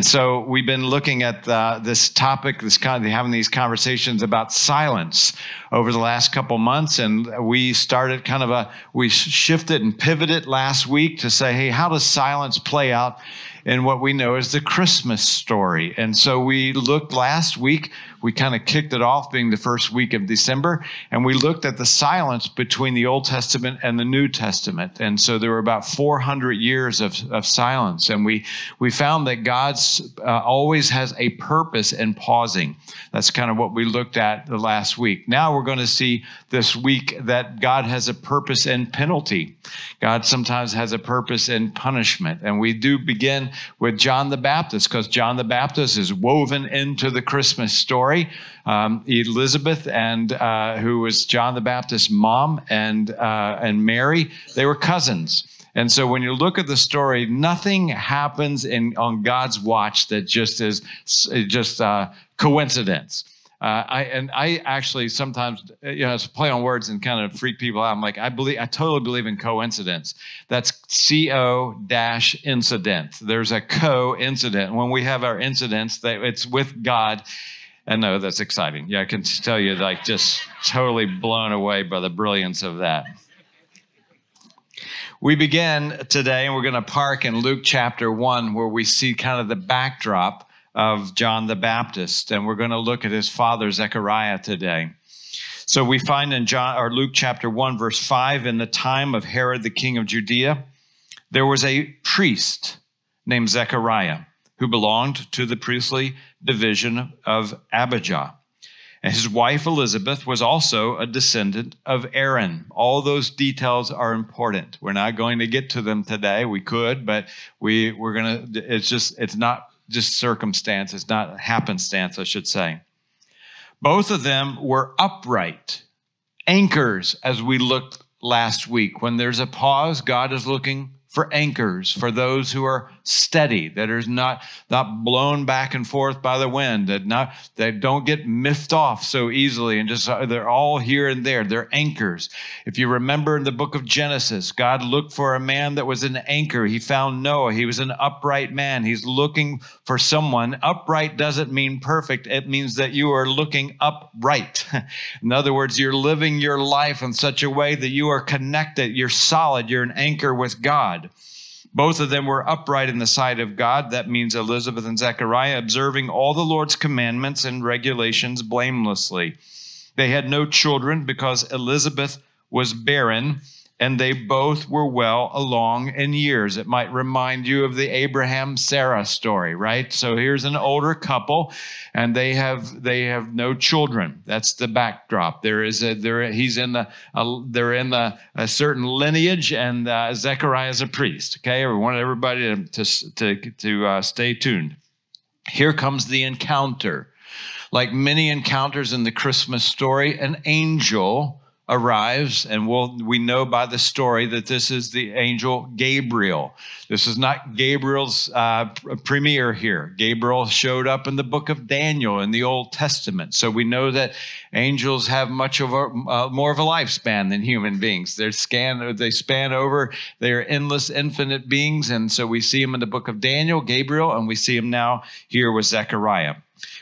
And so we've been looking at uh, this topic, this kind of having these conversations about silence over the last couple months, and we started kind of a we shifted and pivoted last week to say, hey, how does silence play out in what we know as the Christmas story? And so we looked last week we kind of kicked it off being the first week of December, and we looked at the silence between the Old Testament and the New Testament. And so there were about 400 years of, of silence. And we, we found that God's uh, always has a purpose in pausing. That's kind of what we looked at the last week. Now we're going to see this week that God has a purpose in penalty. God sometimes has a purpose in punishment. And we do begin with John the Baptist because John the Baptist is woven into the Christmas story. Um, Elizabeth and uh, who was John the Baptist's mom and uh, and Mary, they were cousins. And so when you look at the story, nothing happens in on God's watch that just is just uh, coincidence. Uh, I and I actually sometimes you know it's play on words and kind of freak people out. I'm like I believe I totally believe in coincidence. That's C O dash incident. There's a co-incident when we have our incidents that it's with God and no, that's exciting. Yeah, I can tell you, like, just totally blown away by the brilliance of that. We begin today, and we're going to park in Luke chapter 1, where we see kind of the backdrop of John the Baptist, and we're going to look at his father, Zechariah, today. So we find in John or Luke chapter 1, verse 5, in the time of Herod the king of Judea, there was a priest named Zechariah who belonged to the priestly division of Abijah. And his wife Elizabeth was also a descendant of Aaron. All those details are important. We're not going to get to them today. We could, but we we're going to it's just it's not just circumstance, it's not happenstance, I should say. Both of them were upright anchors as we looked last week. When there's a pause, God is looking for anchors, for those who are steady, that are not, not blown back and forth by the wind, that not that don't get miffed off so easily and just uh, they're all here and there. They're anchors. If you remember in the book of Genesis, God looked for a man that was an anchor. He found Noah. He was an upright man. He's looking for someone. Upright doesn't mean perfect. It means that you are looking upright. in other words, you're living your life in such a way that you are connected, you're solid, you're an anchor with God. Both of them were upright in the sight of God. That means Elizabeth and Zechariah observing all the Lord's commandments and regulations blamelessly. They had no children because Elizabeth was barren and they both were well along in years. It might remind you of the Abraham Sarah story, right? So here's an older couple, and they have they have no children. That's the backdrop. There is a there he's in the a, they're in the a certain lineage, and uh, Zechariah is a priest. Okay, we want everybody to to to, uh, stay tuned. Here comes the encounter. Like many encounters in the Christmas story, an angel arrives, and we'll, we know by the story that this is the angel Gabriel. This is not Gabriel's uh, premiere here. Gabriel showed up in the book of Daniel in the Old Testament, so we know that angels have much of a uh, more of a lifespan than human beings. They're scan, they span over. They are endless, infinite beings, and so we see them in the book of Daniel, Gabriel, and we see him now here with Zechariah.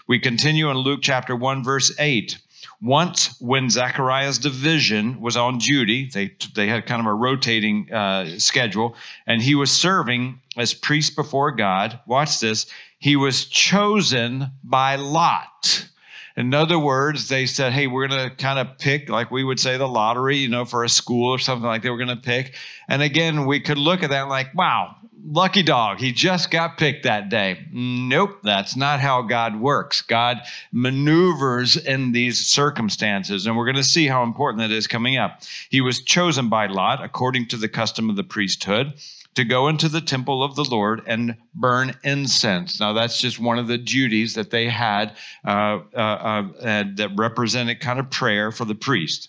We continue in Luke chapter 1, verse 8. Once, when Zechariah's division was on duty, they, they had kind of a rotating uh, schedule, and he was serving as priest before God. Watch this. He was chosen by Lot. In other words, they said, hey, we're going to kind of pick, like we would say the lottery, you know, for a school or something like that, we're going to pick. And again, we could look at that like, wow, lucky dog, he just got picked that day. Nope, that's not how God works. God maneuvers in these circumstances, and we're going to see how important that is coming up. He was chosen by Lot, according to the custom of the priesthood, to go into the temple of the Lord and burn incense. Now, that's just one of the duties that they had uh, uh, uh, that represented kind of prayer for the priest.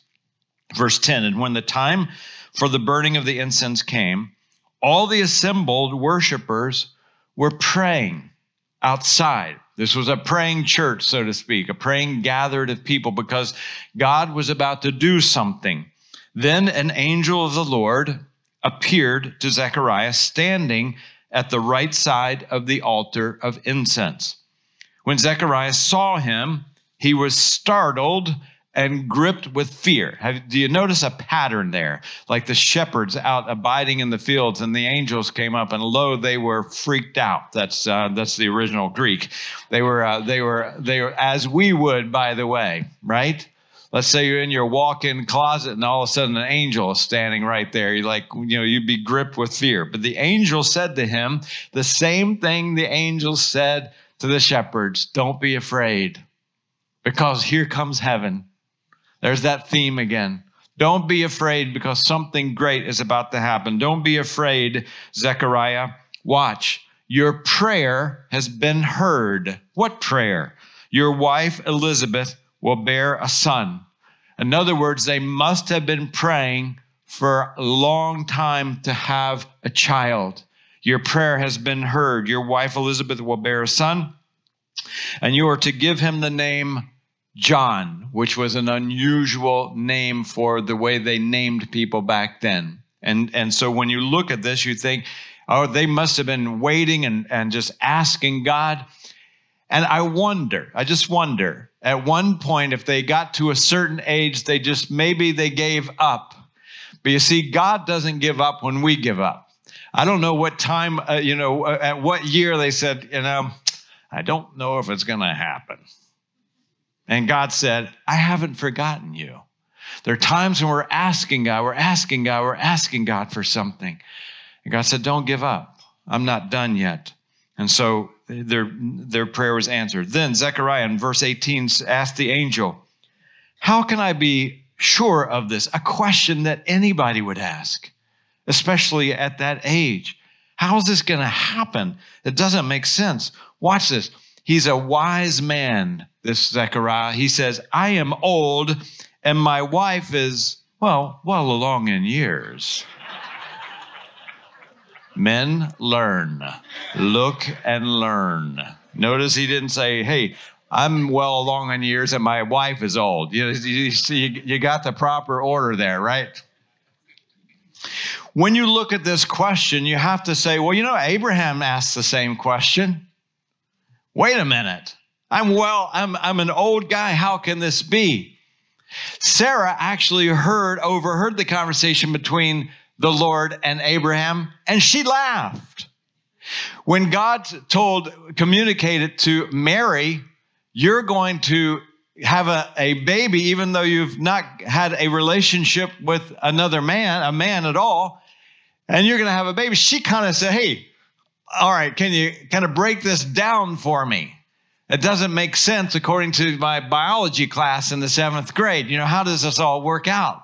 Verse 10 And when the time for the burning of the incense came, all the assembled worshipers were praying outside. This was a praying church, so to speak, a praying gathered of people because God was about to do something. Then an angel of the Lord appeared to Zechariah standing at the right side of the altar of incense. When Zechariah saw him, he was startled and gripped with fear. Have, do you notice a pattern there? Like the shepherds out abiding in the fields, and the angels came up, and lo, they were freaked out. That's uh, that's the original Greek. They were uh, they were they were as we would, by the way, right? Let's say you're in your walk-in closet, and all of a sudden an angel is standing right there. You like you know you'd be gripped with fear. But the angel said to him the same thing the angel said to the shepherds: Don't be afraid, because here comes heaven there's that theme again. Don't be afraid because something great is about to happen. Don't be afraid, Zechariah. Watch. Your prayer has been heard. What prayer? Your wife Elizabeth will bear a son. In other words, they must have been praying for a long time to have a child. Your prayer has been heard. Your wife Elizabeth will bear a son, and you are to give him the name John, which was an unusual name for the way they named people back then. And, and so when you look at this, you think, oh, they must have been waiting and, and just asking God. And I wonder, I just wonder, at one point, if they got to a certain age, they just maybe they gave up. But you see, God doesn't give up when we give up. I don't know what time, uh, you know, uh, at what year they said, you know, I don't know if it's going to happen. And God said, I haven't forgotten you. There are times when we're asking God, we're asking God, we're asking God for something. And God said, Don't give up. I'm not done yet. And so their, their prayer was answered. Then Zechariah in verse 18 asked the angel, How can I be sure of this? A question that anybody would ask, especially at that age. How is this going to happen? It doesn't make sense. Watch this. He's a wise man, this Zechariah. He says, I am old and my wife is, well, well along in years. Men learn. Look and learn. Notice he didn't say, hey, I'm well along in years and my wife is old. You, you, you, got the proper order there, right? When you look at this question, you have to say, well, you know, Abraham asked the same question. Wait a minute. I'm well, I'm, I'm an old guy. How can this be? Sarah actually heard, overheard the conversation between the Lord and Abraham, and she laughed. When God told, communicated to Mary, you're going to have a, a baby, even though you've not had a relationship with another man, a man at all, and you're going to have a baby. She kind of said, Hey, all right, can you kind of break this down for me? It doesn't make sense according to my biology class in the seventh grade. You know, how does this all work out?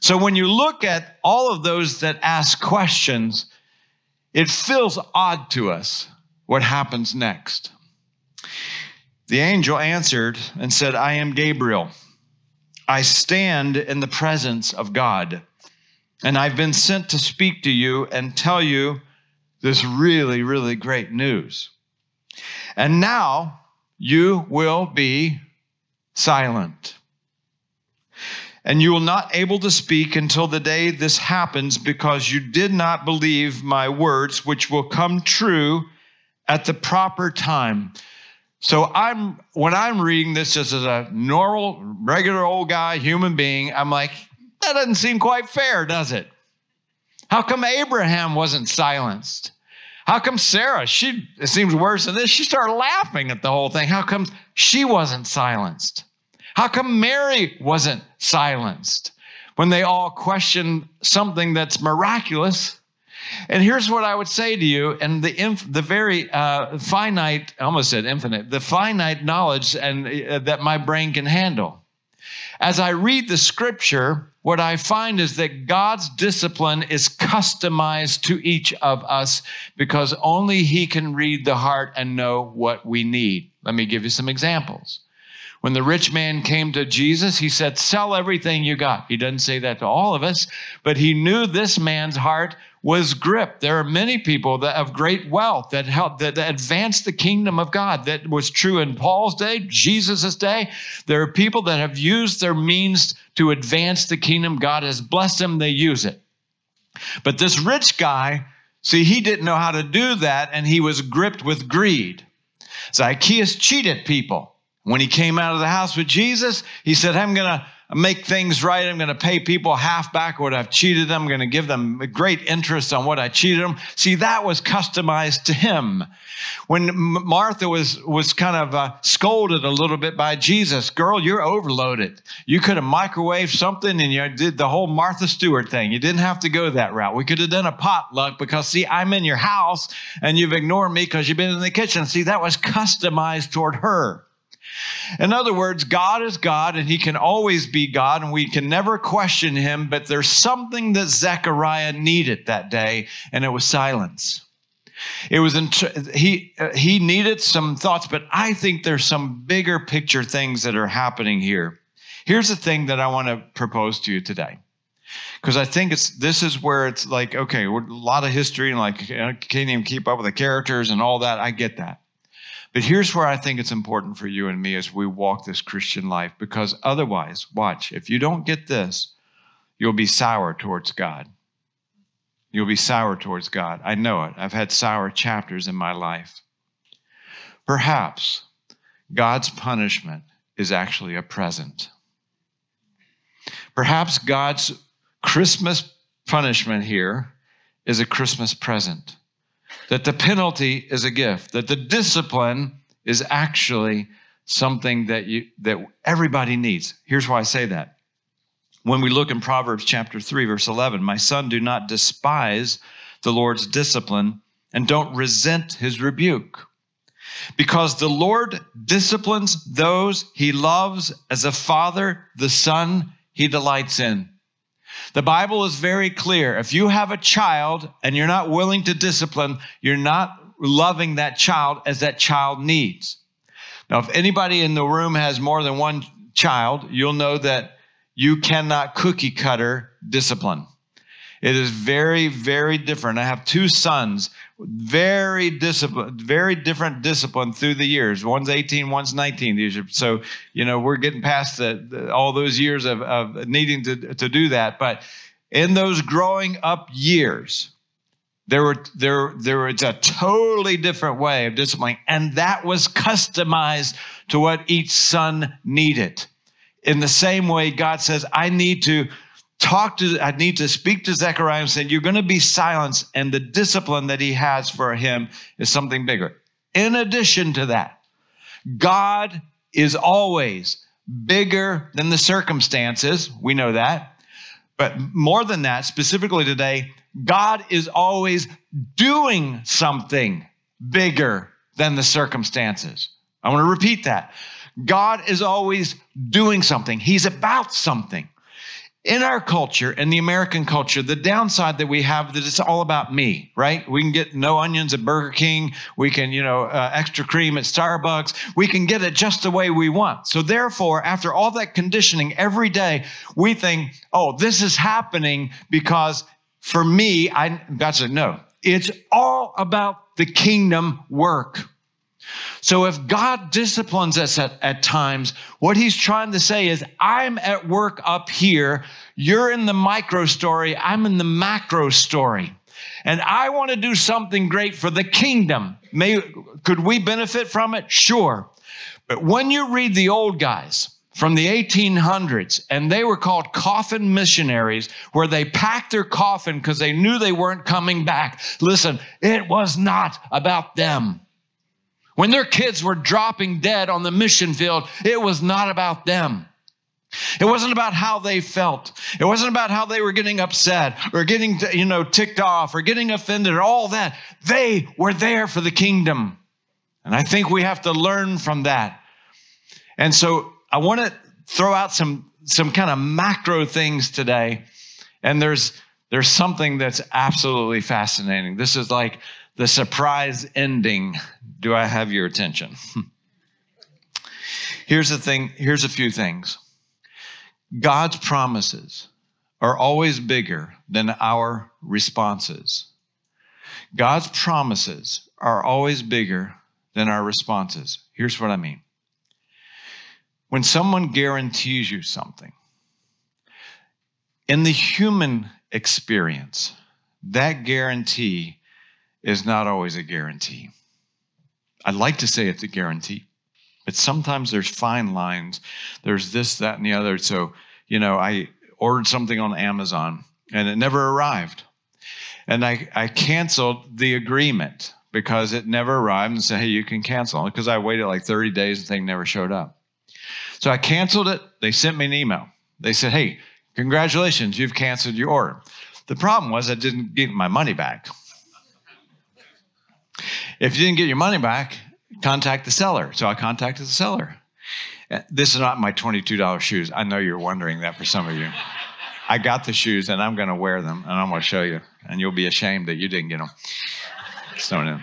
So when you look at all of those that ask questions, it feels odd to us what happens next. The angel answered and said, I am Gabriel. I stand in the presence of God, and I've been sent to speak to you and tell you this really, really great news. And now you will be silent. And you will not able to speak until the day this happens because you did not believe my words, which will come true at the proper time. So I'm when I'm reading this just as a normal, regular old guy, human being, I'm like, that doesn't seem quite fair, does it? How come Abraham wasn't silenced? How come Sarah, she, it seems worse than this, she started laughing at the whole thing. How come she wasn't silenced? How come Mary wasn't silenced when they all questioned something that's miraculous? And here's what I would say to you, and the inf- the very uh, finite, I almost said infinite, the finite knowledge and uh, that my brain can handle. As I read the scripture, what I find is that God's discipline is customized to each of us because only He can read the heart and know what we need. Let me give you some examples. When the rich man came to Jesus, he said, Sell everything you got. He doesn't say that to all of us, but he knew this man's heart was gripped. There are many people that have great wealth that help that, that advance the kingdom of God. That was true in Paul's day, Jesus' day. There are people that have used their means to advance the kingdom. God has blessed them, they use it. But this rich guy See, he didn't know how to do that, and he was gripped with greed. Zacchaeus cheated people. When he came out of the house with Jesus, he said, I'm to make things right. I'm going to pay people half back what I've cheated them. I'm going to give them great interest on what I cheated them. See, that was customized to him. When Martha was was kind of uh, scolded a little bit by Jesus, girl, you're overloaded. You could have microwaved something and you did the whole Martha Stewart thing. You didn't have to go that route. We could have done a potluck because see, I'm in your house and you've ignored me because you've been in the kitchen. See, that was customized toward her. In other words, God is God and he can always be God and we can never question him, but there's something that Zechariah needed that day and it was silence. It was in, he he needed some thoughts, but I think there's some bigger picture things that are happening here. Here's the thing that I want to propose to you today. Because I think it's this is where it's like, okay, a lot of history and like I can't even keep up with the characters and all that. I get that. But here's where I think it's important for you and me as we walk this Christian life, because otherwise, watch, if you don't get this, you'll be sour towards God. You'll be sour towards God. I know it. I've had sour chapters in my life. Perhaps God's punishment is actually a present. Perhaps God's Christmas punishment here is a Christmas present that the penalty is a gift, that the discipline is actually something that you that everybody needs. Here's why I say that. When we look in Proverbs chapter 3 verse 11, my son do not despise the Lord's discipline and don't resent his rebuke. Because the Lord disciplines those he loves as a father the son he delights in. The Bible is very clear. If you have a child and you're not willing to discipline, you're not loving that child as that child needs. Now, if anybody in the room has more than one child, you'll know that you cannot cookie cutter discipline. It is very, very different. I have two sons, very disciplined, very different discipline through the years. One's 18, one's 19. So, you know, we're getting past the, the, all those years of, of needing to, to do that. But in those growing up years, there were there there was a totally different way of disciplining, and that was customized to what each son needed. In the same way, God says, I need to talk to, I need to speak to Zechariah and say, You're going to be silenced. And the discipline that he has for him is something bigger. In addition to that, God is always bigger than the circumstances. We know that. But more than that, specifically today, God is always doing something bigger than the circumstances. I want to repeat that. God is always doing something, He's about something in our culture, in the American culture, the downside that we have that it's all about me, right? We can get no onions at Burger King. We can, you know, uh, extra cream at Starbucks. We can get it just the way we want. So therefore, after all that conditioning every day, we think, oh, this is happening because for me, I, God said, no, it's all about the kingdom work. So if God disciplines us at, at times, what he's trying to say is, I'm at work up here. You're in the micro story. I'm in the macro story. And I want to do something great for the kingdom. May, could we benefit from it? Sure. But when you read the old guys, from the 1800s, and they were called coffin missionaries, where they packed their coffin because they knew they weren't coming back. Listen, it was not about them. When their kids were dropping dead on the mission field, it was not about them. It wasn't about how they felt. It wasn't about how they were getting upset or getting, you know, ticked off or getting offended or all that. They were there for the kingdom. And I think we have to learn from that. And so I want to throw out some some kind of macro things today. And there's there's something that's absolutely fascinating. This is like the surprise ending. Do I have your attention? here's the thing, here's a few things. God's promises are always bigger than our responses. God's promises are always bigger than our responses. Here's what I mean. When someone guarantees you something, in the human experience, that guarantee is not always a guarantee. I'd like to say it's a guarantee, but sometimes there's fine lines. There's this, that, and the other. So, you know, I ordered something on Amazon and it never arrived. And I, I canceled the agreement because it never arrived and said, hey, you can cancel because I waited like 30 days and the thing never showed up. So I canceled it. They sent me an email. They said, hey, congratulations, you've canceled your order. The problem was I didn't get my money back. If you didn't get your money back, contact the seller. So I contacted the seller. This is not my $22 shoes. I know you're wondering that for some of you. I got the shoes and I'm going to wear them and I'm going to show you. And you'll be ashamed that you didn't get them. So, no.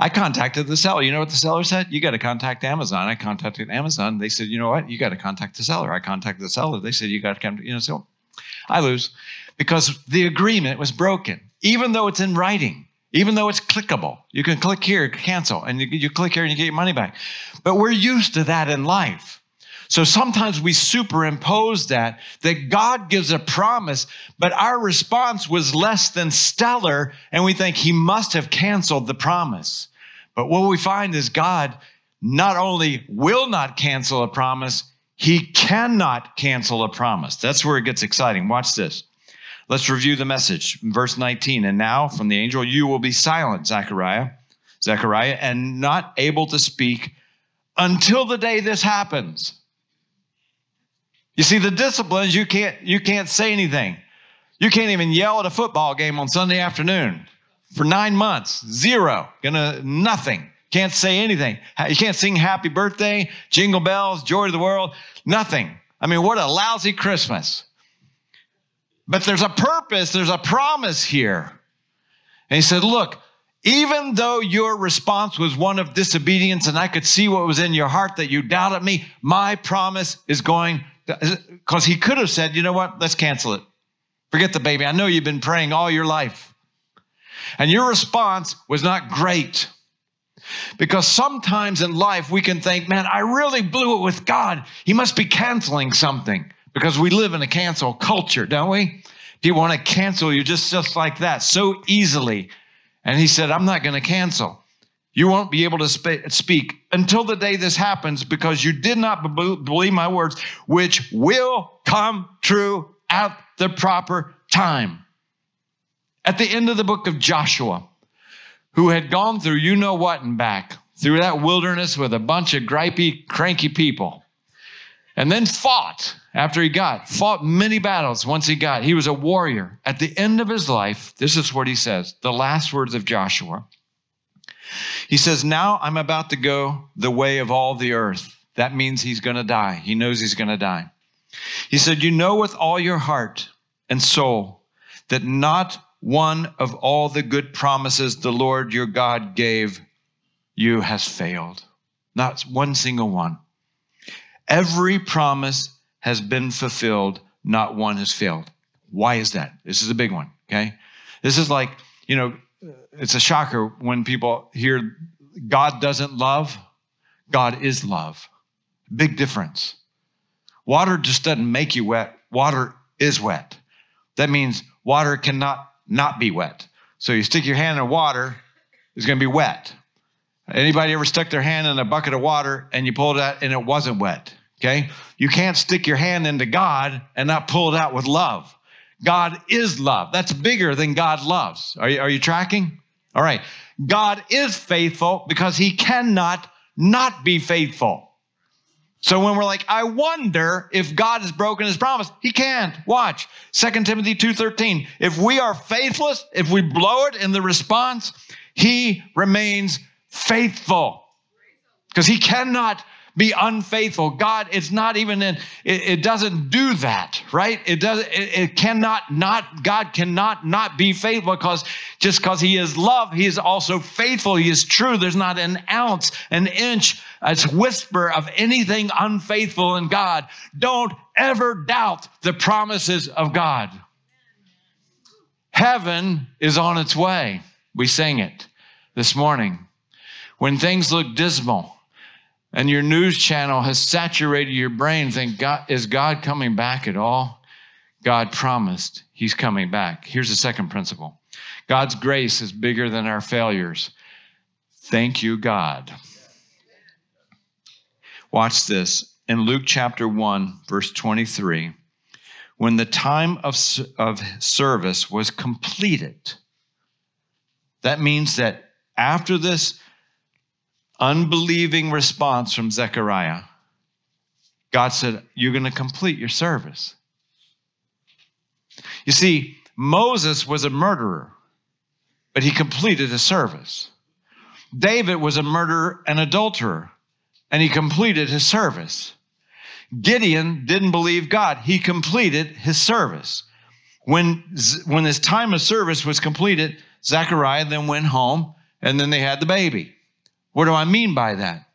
I contacted the seller. You know what the seller said? You got to contact Amazon. I contacted Amazon. They said, you know what? You got to contact the seller. I contacted the seller. They said, you got to come. You know, so I lose because the agreement was broken, even though it's in writing even though it's clickable. You can click here, cancel, and you, you click here and you get your money back. But we're used to that in life. So sometimes we superimpose that, that God gives a promise, but our response was less than stellar, and we think He must have canceled the promise. But what we find is God not only will not cancel a promise, He cannot cancel a promise. That's where it gets exciting. Watch this. Let's review the message. Verse 19. And now from the angel, you will be silent, Zechariah, Zechariah, and not able to speak until the day this happens. You see, the disciplines, you can't, you can't say anything. You can't even yell at a football game on Sunday afternoon for nine months. Zero. Gonna nothing. Can't say anything. You can't sing happy birthday, jingle bells, joy to the world. Nothing. I mean, what a lousy Christmas. But there's a purpose, there's a promise here. And he said, Look, even though your response was one of disobedience and I could see what was in your heart that you doubted me, my promise is going, because he could have said, You know what? Let's cancel it. Forget the baby. I know you've been praying all your life. And your response was not great. Because sometimes in life we can think, man, I really blew it with God. He must be canceling something because we live in a cancel culture, don't we? People want to cancel you just, just like that so easily. And he said, I'm not going to cancel. You won't be able to sp- speak until the day this happens because you did not be- believe my words, which will come true at the proper time. At the end of the book of Joshua, who had gone through you know what and back, through that wilderness with a bunch of gripey, cranky people, and then fought after he got, fought many battles once he got. He was a warrior. At the end of his life, this is what he says the last words of Joshua. He says, Now I'm about to go the way of all the earth. That means he's going to die. He knows he's going to die. He said, You know with all your heart and soul that not one of all the good promises the Lord your God gave you has failed. Not one single one. Every promise has been fulfilled, not one has failed. Why is that? This is a big one, okay? This is like, you know, it's a shocker when people hear God doesn't love, God is love. Big difference. Water just doesn't make you wet, water is wet. That means water cannot not be wet. So you stick your hand in water, it's going to be wet. Anybody ever stuck their hand in a bucket of water and you pulled it out and it wasn't wet? Okay? You can't stick your hand into God and not pull it out with love. God is love. That's bigger than God loves. Are you, are you tracking? All right. God is faithful because he cannot not be faithful. So when we're like, I wonder if God has broken his promise, he can't. Watch. 2 Timothy 2:13. If we are faithless, if we blow it in the response, he remains faithful. Because he cannot be unfaithful. God, it's not even in, it, it doesn't do that, right? It does, it, it cannot not, God cannot not be faithful because just because he is love, he is also faithful. He is true. There's not an ounce, an inch, a whisper of anything unfaithful in God. Don't ever doubt the promises of God. Heaven is on its way. We sang it this morning. When things look dismal, and your news channel has saturated your brain think god is god coming back at all god promised He's coming back. Here's the second principle God's grace is bigger than our failures. Thank you, God. Watch this. In Luke chapter 1, verse 23, when the time of, of service was completed, that means that after this unbelieving response from Zechariah, God said, You're going to complete your service. You see, Moses was a murderer, but he completed his service. David was a murderer and adulterer, and he completed his service. Gideon didn't believe God, he completed his service. When, when his time of service was completed, Zechariah then went home, and then they had the baby. What do I mean by that?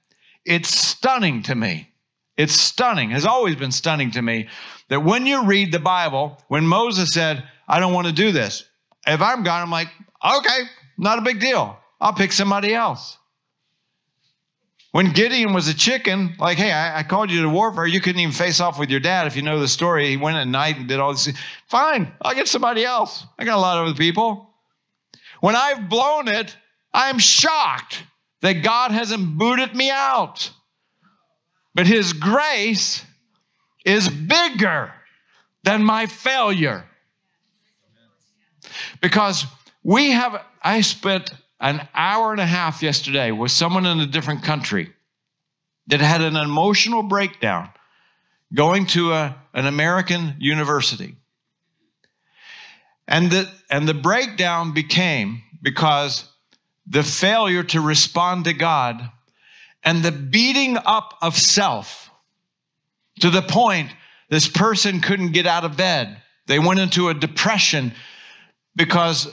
It's stunning to me. It's stunning, has always been stunning to me that when you read the Bible, when Moses said, I don't want to do this, if I'm God, I'm like, okay, not a big deal. I'll pick somebody else. When Gideon was a chicken, like, hey, I, I, called you to warfare. You couldn't even face off with your dad. If you know the story, he went at night and did all this. Fine, I'll get somebody else. I got a lot of other people. When I've blown it, I'm shocked that God hasn't booted me out. But his grace is bigger than my failure. Because we have, I spent an hour and a half yesterday with someone in a different country that had an emotional breakdown going to a, an American university. And the, and the breakdown became because the failure to respond to God and the beating up of self to the point this person couldn't get out of bed. They went into a depression because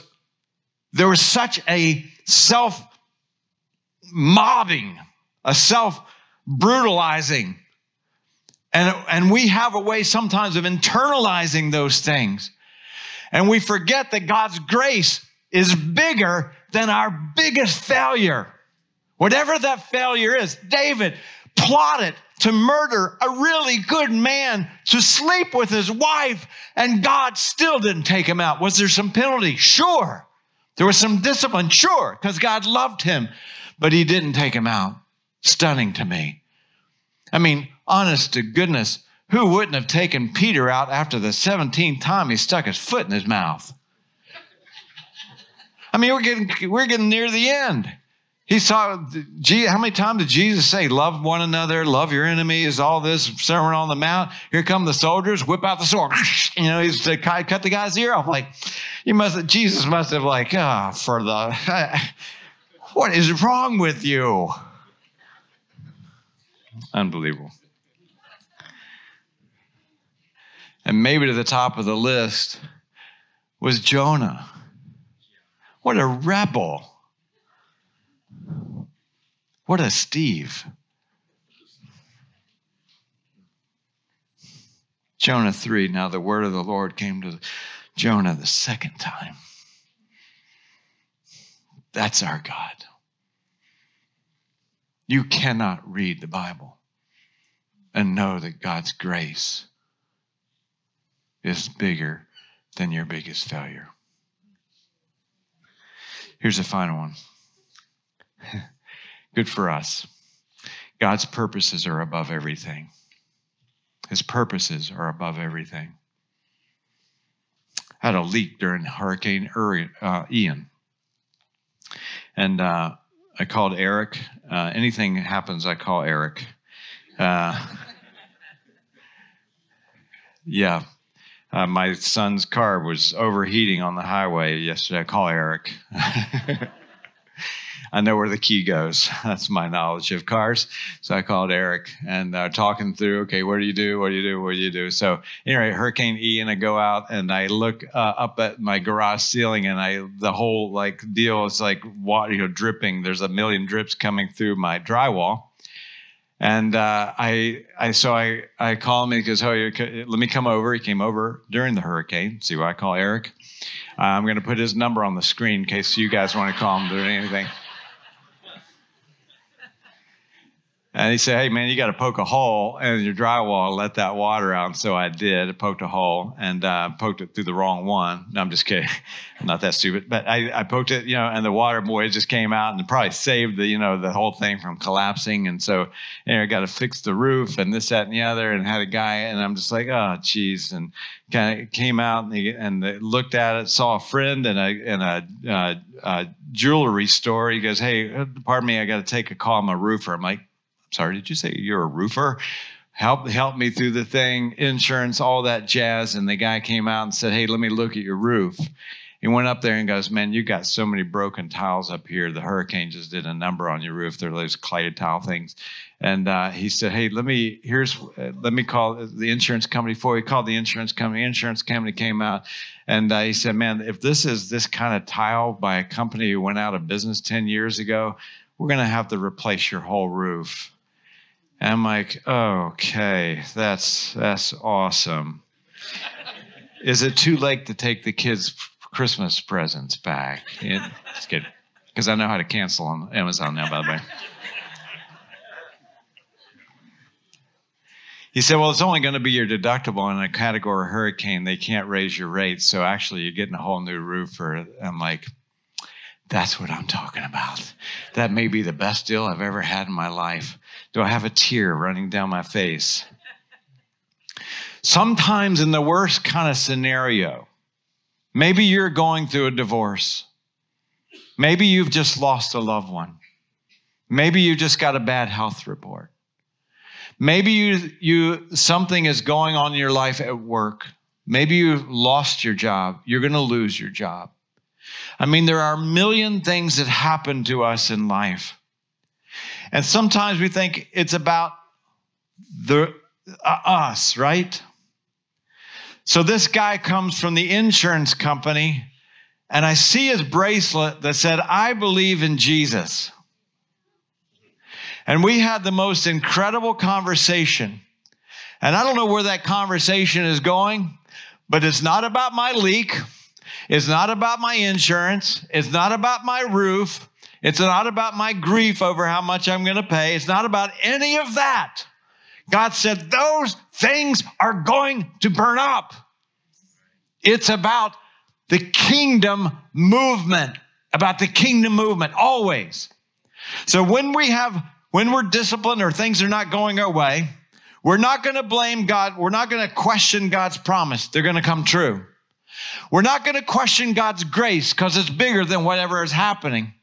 there was such a self mobbing, a self brutalizing. And, and we have a way sometimes of internalizing those things. And we forget that God's grace is bigger than our biggest failure. Whatever that failure is, David plotted to murder a really good man to sleep with his wife, and God still didn't take him out. Was there some penalty? Sure. There was some discipline? Sure, because God loved him, but he didn't take him out. Stunning to me. I mean, honest to goodness, who wouldn't have taken Peter out after the 17th time he stuck his foot in his mouth? I mean, we're getting, we're getting near the end. He saw, how many times did Jesus say, love one another, love your enemies, all this sermon on the mount? Here come the soldiers, whip out the sword. You know, he's to cut the guy's ear off. Like, you must Jesus must have like, ah, oh, for the, what is wrong with you? Unbelievable. And maybe to the top of the list was Jonah. What a rebel. What a Steve. Jonah 3. Now the word of the Lord came to Jonah the second time. That's our God. You cannot read the Bible and know that God's grace is bigger than your biggest failure. Here's the final one. Good for us. God's purposes are above everything. His purposes are above everything. I had a leak during Hurricane uh, Ian. And uh, I called Eric. Uh, anything happens, I call Eric. Uh, yeah. Uh, my son's car was overheating on the highway yesterday. I call Eric. I know where the key goes. That's my knowledge of cars. So I called Eric and uh, talking through, okay, what do you do? What do you do? What do you do? So anyway, Hurricane Ian, I go out and I look uh, up at my garage ceiling and I, the whole like deal is like water, you know, dripping. There's a million drips coming through my drywall. And uh, I, I, so I, I call him and he goes, "Oh, let me come over." He came over during the hurricane. See why I call Eric? Uh, I'm going to put his number on the screen in case you guys want to call him or anything. And he said, Hey, man, you got to poke a hole in your drywall and let that water out. And so I did. I poked a hole and uh, poked it through the wrong one. No, I'm just kidding. I'm not that stupid. But I, I poked it, you know, and the water boy just came out and probably saved the, you know, the whole thing from collapsing. And so, you know, I got to fix the roof and this, that, and the other. And had a guy, and I'm just like, oh, geez. And kind of came out and, he, and they looked at it, saw a friend in a, in a, uh, uh, jewelry store. He goes, Hey, pardon me, I got to take a call. I'm a roofer. I'm like, sorry, did you say you're a roofer? Help help me through the thing, insurance, all that jazz. And the guy came out and said, Hey, let me look at your roof. He went up there and goes, Man, you got so many broken tiles up here. The hurricane just did a number on your roof. They're those clay tile things. And uh, he said, Hey, let me, here's, uh, let me call the insurance company for you. He called the insurance company. Insurance company came out and uh, he said, Man, if this is this kind of tile by a company who went out of business 10 years ago, we're going to have to replace your whole roof. And I'm like, okay, that's that's awesome. Is it too late to take the kids' Christmas presents back? Just kidding. Because I know how to cancel on Amazon now, by the way. He said, Well, it's only going to be your deductible in a category hurricane. They can't raise your rates. So actually, you're getting a whole new roof. For, I'm like, That's what I'm talking about. That may be the best deal I've ever had in my life. Do I have a tear running down my face? Sometimes, in the worst kind of scenario, maybe you're going through a divorce. Maybe you've just lost a loved one. Maybe you just got a bad health report. Maybe you, you something is going on in your life at work. Maybe you've lost your job. You're going to lose your job. I mean, there are a million things that happen to us in life. And sometimes we think it's about the uh, us, right? So this guy comes from the insurance company, and I see his bracelet that said, I believe in Jesus. And we had the most incredible conversation. And I don't know where that conversation is going, but it's not about my leak. It's not about my insurance. It's not about my roof. It's not about my grief over how much I'm going to pay. It's not about any of that. God said, those things are going to burn up. It's about the kingdom movement, about the kingdom movement always. So when we have, when we're disciplined or things are not going our way, we're not going to blame God. We're not going to question God's promise. They're going to come true. We're not going to question God's grace because it's bigger than whatever is happening.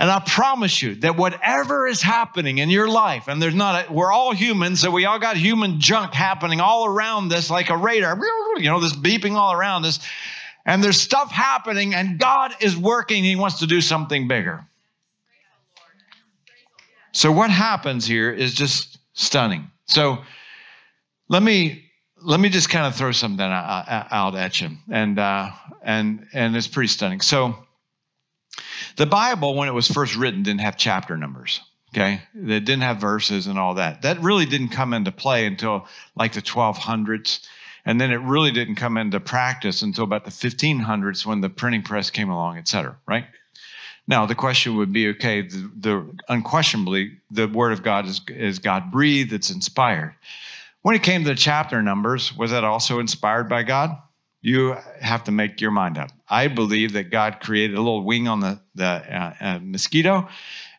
And I promise you that whatever is happening in your life, and there's not, a, we're all humans, so we all got human junk happening all around us like a radar, you know, this beeping all around us. And there's stuff happening, and God is working. He wants to do something bigger. So what happens here is just stunning. So let me let me just kind of throw something out at you, and uh, and and it's pretty stunning. So the Bible, when it was first written, didn't have chapter numbers. Okay. It didn't have verses and all that. That really didn't come into play until like the 1200s. And then it really didn't come into practice until about the 1500s when the printing press came along, et cetera, right? Now, the question would be okay, the, the unquestionably, the word of God is, is God breathed, it's inspired. When it came to the chapter numbers, was that also inspired by God? You have to make your mind up. I believe that God created a little wing on the, the uh, uh, mosquito.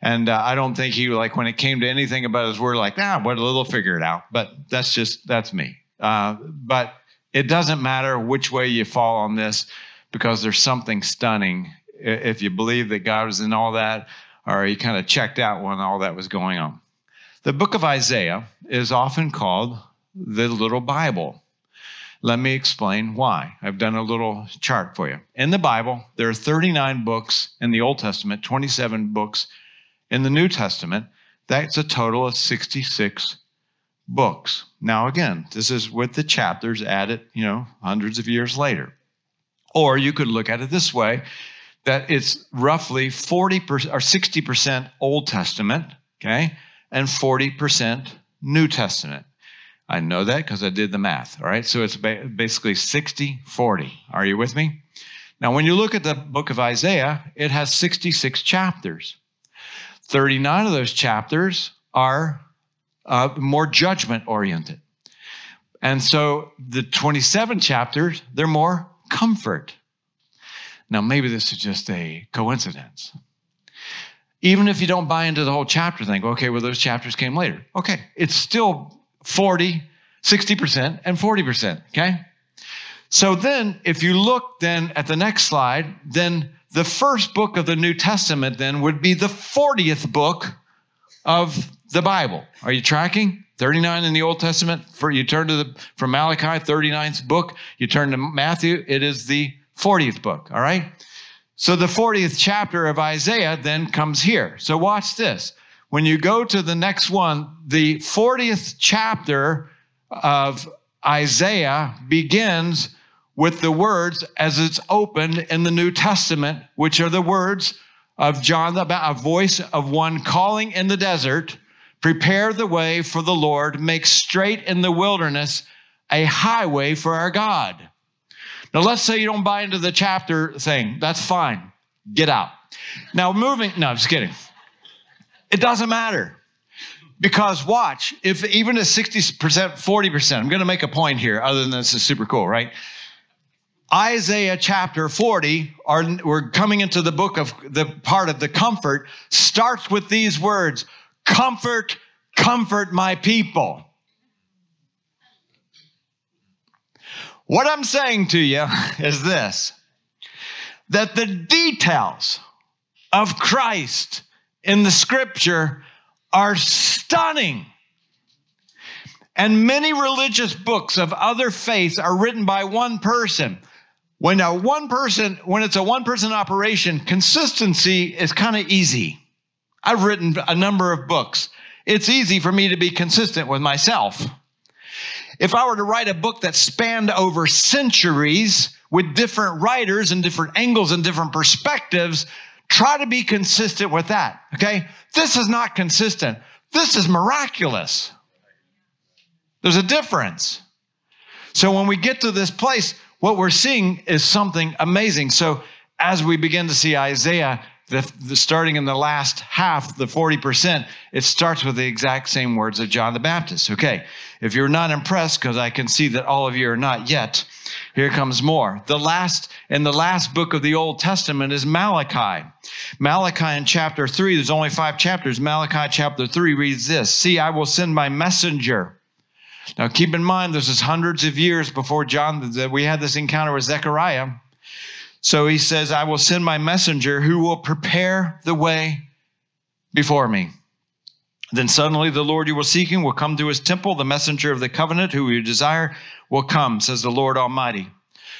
And uh, I don't think he, like, when it came to anything about his word, like, ah, what a little figure it out. But that's just, that's me. Uh, but it doesn't matter which way you fall on this because there's something stunning if you believe that God was in all that or you kind of checked out when all that was going on. The book of Isaiah is often called the little Bible let me explain why. I've done a little chart for you. In the Bible, there are 39 books in the Old Testament, 27 books in the New Testament. That's a total of 66 books. Now, again, this is with the chapters added, you know, hundreds of years later. Or you could look at it this way that it's roughly 40% or 60% Old Testament, okay, and 40% New Testament. I know that because I did the math. All right. So it's basically 60 40. Are you with me? Now, when you look at the book of Isaiah, it has 66 chapters. 39 of those chapters are uh, more judgment oriented. And so the 27 chapters, they're more comfort. Now, maybe this is just a coincidence. Even if you don't buy into the whole chapter thing, okay, well, those chapters came later. Okay, it's still 40, 60%, and 40%, okay? So then, if you look then at the next slide, then the first book of the New Testament then would be the 40th book of the Bible. Are you tracking? 39 in the Old Testament. For you turn to the from Malachi, 39th book. You turn to Matthew, it is the 40th book. All right. So the 40th chapter of Isaiah then comes here. So watch this. When you go to the next one, the 40th chapter of Isaiah begins with the words as it's opened in the New Testament, which are the words of John, about a voice of one calling in the desert, prepare the way for the Lord, make straight in the wilderness a highway for our God. Now, let's say you don't buy into the chapter thing. That's fine. Get out. Now, moving, no, I'm just kidding. It doesn't matter. Because watch, if even a 60%, 40%, I'm going to make a point here, other than this is super cool, right? Isaiah chapter 40, are, we're coming into the book of the part of the comfort, starts with these words Comfort, comfort my people. What I'm saying to you is this that the details of Christ in the scripture are stunning. And many religious books of other faiths are written by one person. When a one person, when it's a one person operation, consistency is kind of easy. I've written a number of books. It's easy for me to be consistent with myself. If I were to write a book that spanned over centuries with different writers and different angles and different perspectives, try to be consistent with that. Okay? This is not consistent. This is miraculous. There's a difference. So when we get to this place, what we're seeing is something amazing. So as we begin to see Isaiah, the, the, starting in the last half, the 40%, it starts with the exact same words of John the Baptist. Okay, if you're not impressed, because I can see that all of you are not yet, here comes more. The last, in the last book of the Old Testament is Malachi. Malachi in chapter 3, there's only five chapters. Malachi chapter 3 reads this See, I will send my messenger now, keep in mind, this is hundreds of years before John that we had this encounter with Zechariah. So he says, I will send my messenger who will prepare the way before me. Then suddenly the Lord you were seeking will come to his temple. The messenger of the covenant who you desire will come, says the Lord Almighty.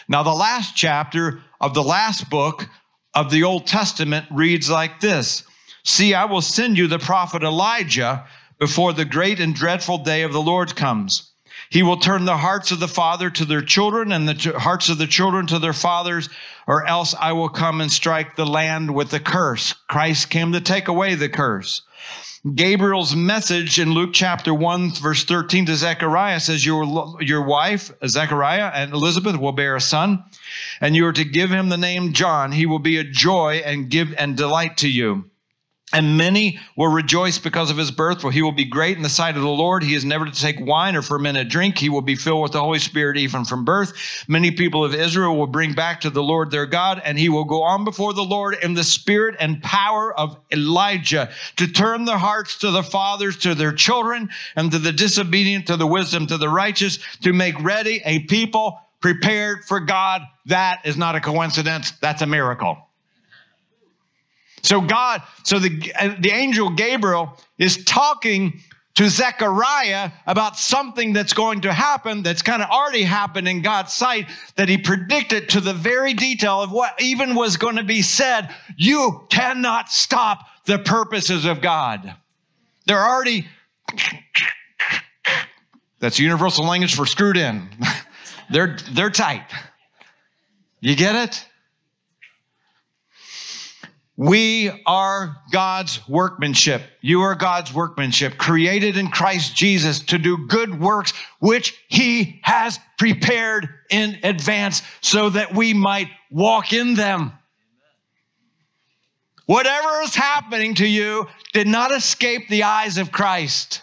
Now, the last chapter of the last book of the Old Testament reads like this See, I will send you the prophet Elijah before the great and dreadful day of the Lord comes. He will turn the hearts of the father to their children and the hearts of the children to their fathers, or else I will come and strike the land with a curse. Christ came to take away the curse. Gabriel's message in Luke chapter 1, verse 13 to Zechariah says, Your, your wife, Zechariah, and Elizabeth will bear a son, and you are to give him the name John. He will be a joy and give and delight to you. And many will rejoice because of his birth, for he will be great in the sight of the Lord. He is never to take wine or fermented drink. He will be filled with the Holy Spirit even from birth. Many people of Israel will bring back to the Lord their God, and he will go on before the Lord in the spirit and power of Elijah to turn the hearts to the fathers to their children, and to the disobedient to the wisdom to the righteous, to make ready a people prepared for God. That is not a coincidence, that's a miracle. So God, so the, the angel Gabriel is talking to Zechariah about something that's going to happen that's kind of already happened in God's sight that he predicted to the very detail of what even was going to be said. You cannot stop the purposes of God. They're already, that's universal language for screwed in. they're, they're tight. You get it? We are God's workmanship. You are God's workmanship, created in Christ Jesus to do good works, which He has prepared in advance so that we might walk in them. Whatever is happening to you did not escape the eyes of Christ.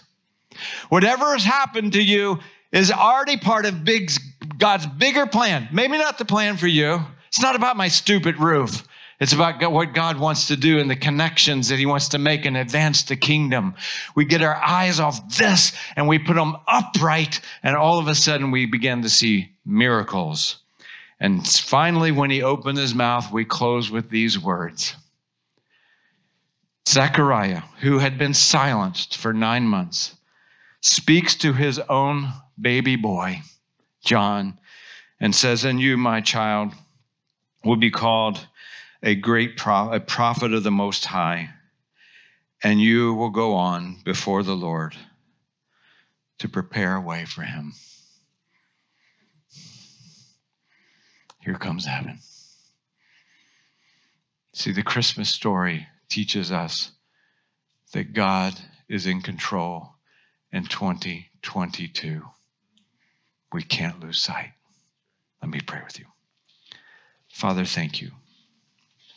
Whatever has happened to you is already part of big, God's bigger plan. Maybe not the plan for you. It's not about my stupid roof. It's about what God wants to do and the connections that He wants to make and advance the kingdom. We get our eyes off this and we put them upright, and all of a sudden we begin to see miracles. And finally, when He opened His mouth, we close with these words Zechariah, who had been silenced for nine months, speaks to his own baby boy, John, and says, And you, my child, will be called a great pro- a prophet of the Most High, and you will go on before the Lord to prepare a way for him. Here comes heaven. See, the Christmas story teaches us that God is in control in 2022. We can't lose sight. Let me pray with you. Father, thank you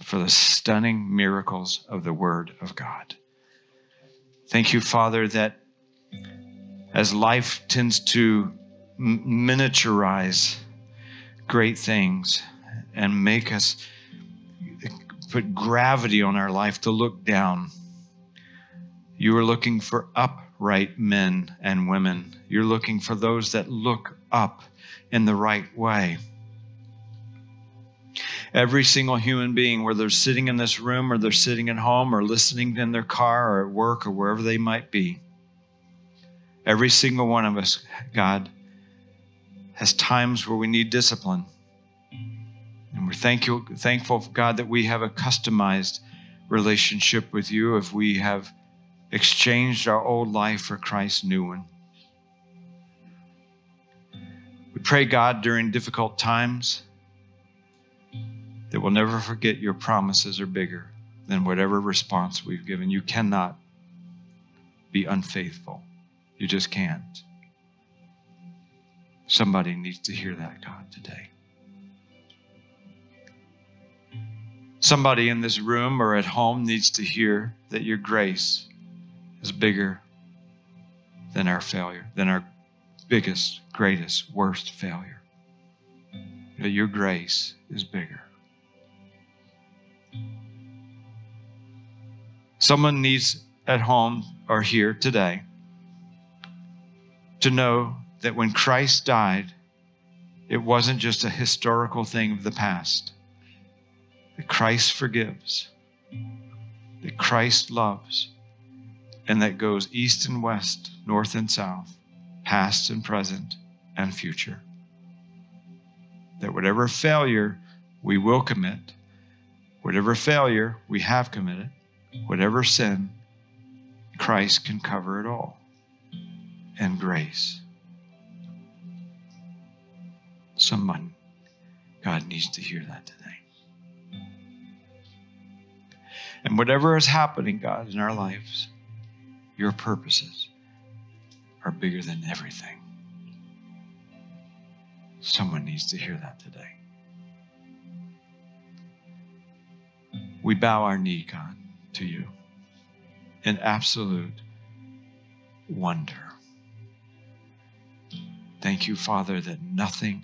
for the stunning miracles of the Word of God. Thank you, Father, that as life tends to miniaturize great things and make us put gravity on our life to look down, you are looking for upright men and women. You're looking for those that look up in the right way. Every single human being, whether they're sitting in this room or they're sitting at home or listening in their car or at work or wherever they might be, every single one of us, God, has times where we need discipline. And we're thankful, thankful, God, that we have a customized relationship with you if we have exchanged our old life for Christ's new one. We pray, God, during difficult times that we'll never forget your promises are bigger than whatever response we've given. You cannot be unfaithful. You just can't. Somebody needs to hear that, God, today. Somebody in this room or at home needs to hear that your grace is bigger than our failure, than our biggest, greatest, worst failure. That your grace is bigger. Someone needs at home or here today to know that when Christ died, it wasn't just a historical thing of the past. That Christ forgives, that Christ loves, and that goes east and west, north and south, past and present, and future. That whatever failure we will commit, whatever failure we have committed, whatever sin, Christ can cover it all. And grace. Someone, God needs to hear that today. And whatever is happening, God, in our lives, your purposes are bigger than everything. Someone needs to hear that today. We bow our knee, God to you in absolute wonder. Thank you, Father, that nothing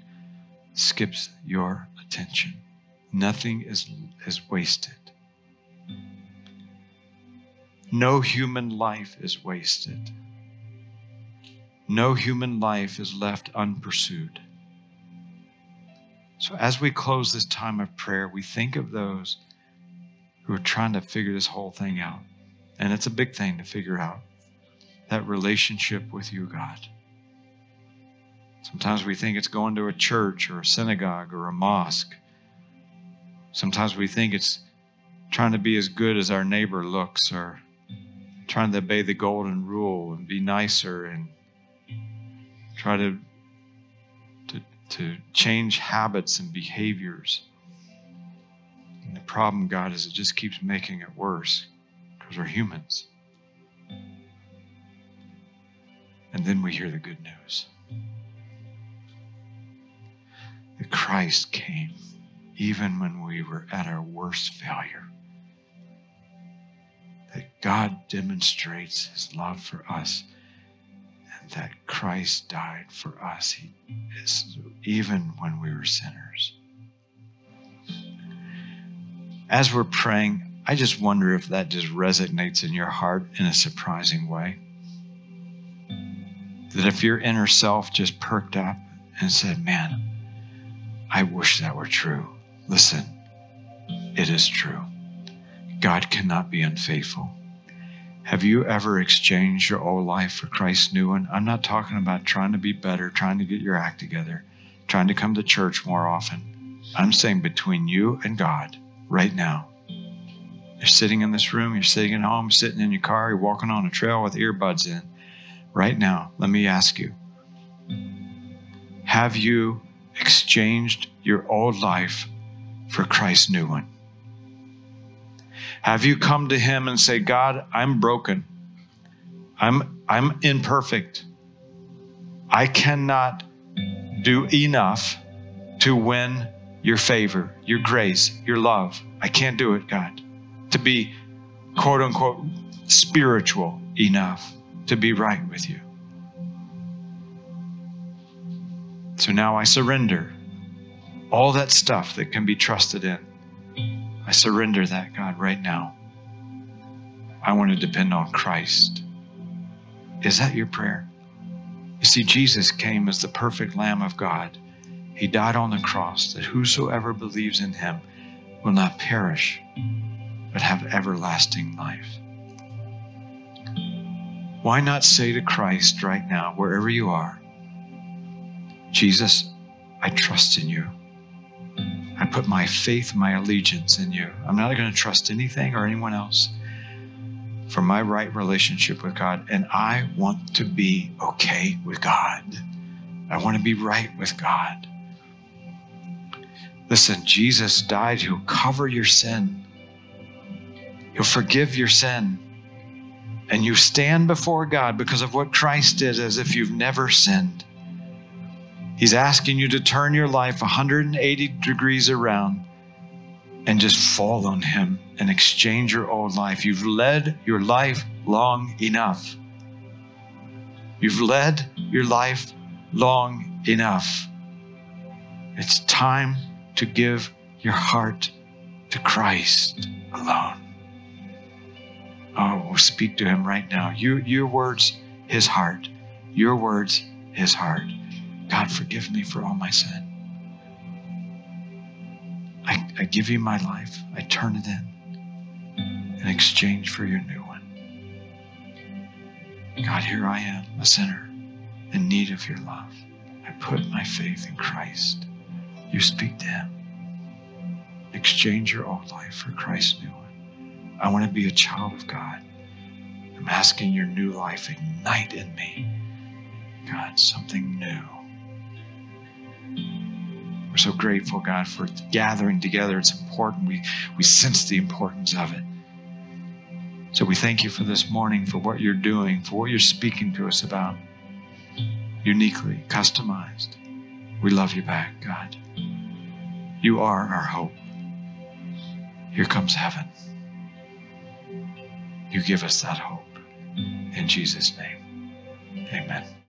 skips your attention. Nothing is, is wasted. No human life is wasted. No human life is left unpursued. So, as we close this time of prayer, we think of those who are trying to figure this whole thing out. And it's a big thing to figure out that relationship with you, God. Sometimes we think it's going to a church or a synagogue or a mosque. Sometimes we think it's trying to be as good as our neighbor looks or trying to obey the golden rule and be nicer and try to, to, to change habits and behaviors. And the problem, God, is it just keeps making it worse because we're humans. And then we hear the good news that Christ came even when we were at our worst failure. That God demonstrates his love for us and that Christ died for us, he is, even when we were sinners. As we're praying, I just wonder if that just resonates in your heart in a surprising way. That if your inner self just perked up and said, Man, I wish that were true. Listen, it is true. God cannot be unfaithful. Have you ever exchanged your old life for Christ's new one? I'm not talking about trying to be better, trying to get your act together, trying to come to church more often. I'm saying between you and God right now. You're sitting in this room, you're sitting at home, sitting in your car, you're walking on a trail with earbuds in. Right now, let me ask you Have you exchanged your old life for Christ's new one? Have you come to him and say, God, I'm broken. I'm I'm imperfect. I cannot do enough to win your favor, your grace, your love. I can't do it, God. To be quote unquote spiritual enough to be right with you. So now I surrender all that stuff that can be trusted in. I surrender that, God, right now. I want to depend on Christ. Is that your prayer? You see, Jesus came as the perfect Lamb of God. He died on the cross that whosoever believes in him will not perish, but have everlasting life. Why not say to Christ right now, wherever you are, Jesus, I trust in you. I put my faith, my allegiance in you. I'm not going to trust anything or anyone else for my right relationship with God. And I want to be okay with God. I want to be right with God. Listen, Jesus died. He'll cover your sin, He'll forgive your sin. And you stand before God because of what Christ did as if you've never sinned. He's asking you to turn your life 180 degrees around and just fall on Him and exchange your old life. You've led your life long enough. You've led your life long enough. It's time to give your heart to Christ alone. Oh, speak to Him right now. You, your words, His heart. Your words, His heart. God, forgive me for all my sin. I, I give you my life. I turn it in in exchange for your new one. God, here I am, a sinner in need of your love. I put my faith in Christ. You speak to him. Exchange your old life for Christ's new one. I want to be a child of God. I'm asking your new life ignite in me. God, something new. We're so grateful, God, for gathering together. It's important. We, we sense the importance of it. So we thank you for this morning, for what you're doing, for what you're speaking to us about, uniquely, customized. We love you back, God. You are our hope. Here comes heaven. You give us that hope. In Jesus' name, amen.